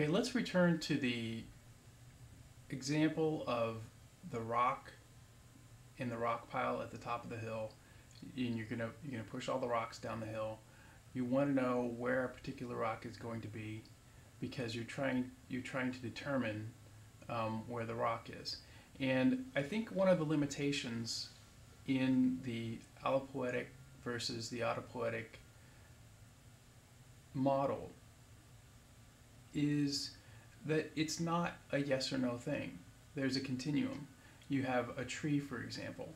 Okay, let's return to the example of the rock in the rock pile at the top of the hill. And you're gonna you're gonna push all the rocks down the hill. You want to know where a particular rock is going to be because you're trying you're trying to determine um, where the rock is. And I think one of the limitations in the allopoietic versus the autopoietic model is that it's not a yes or no thing. There's a continuum. You have a tree, for example,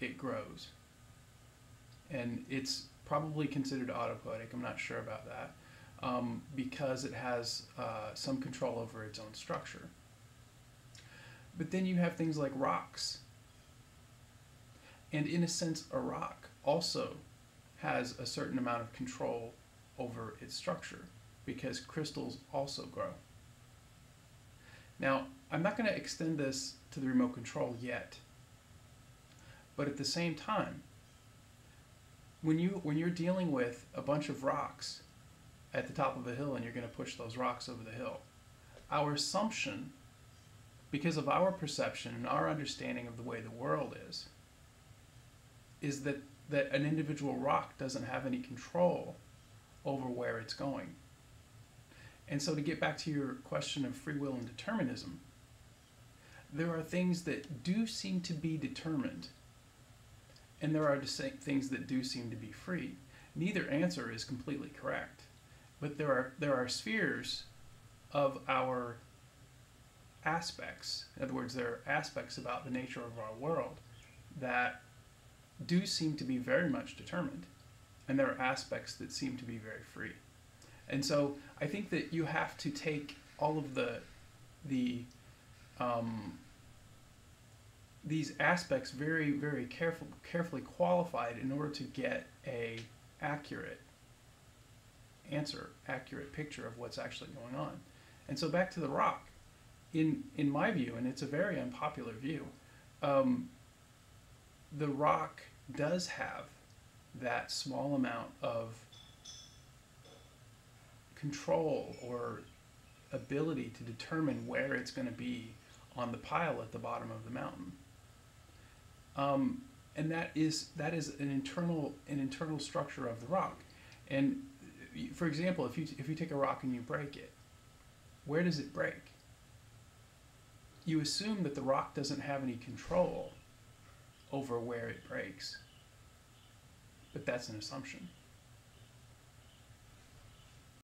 it grows. And it's probably considered autopoietic, I'm not sure about that, um, because it has uh, some control over its own structure. But then you have things like rocks. And in a sense, a rock also has a certain amount of control over its structure because crystals also grow. Now, I'm not going to extend this to the remote control yet, but at the same time, when you when you're dealing with a bunch of rocks at the top of a hill and you're going to push those rocks over the hill, our assumption, because of our perception and our understanding of the way the world is, is that that an individual rock doesn't have any control over where it's going. And so, to get back to your question of free will and determinism, there are things that do seem to be determined, and there are things that do seem to be free. Neither answer is completely correct, but there are there are spheres of our aspects. In other words, there are aspects about the nature of our world that do seem to be very much determined, and there are aspects that seem to be very free. And so I think that you have to take all of the the um, these aspects very very careful carefully qualified in order to get a accurate answer, accurate picture of what's actually going on. And so back to the rock. In in my view, and it's a very unpopular view, um, the rock does have that small amount of control or ability to determine where it's going to be on the pile at the bottom of the mountain. Um, and that is that is an internal an internal structure of the rock. And for example, if you if you take a rock and you break it, where does it break? You assume that the rock doesn't have any control over where it breaks. But that's an assumption.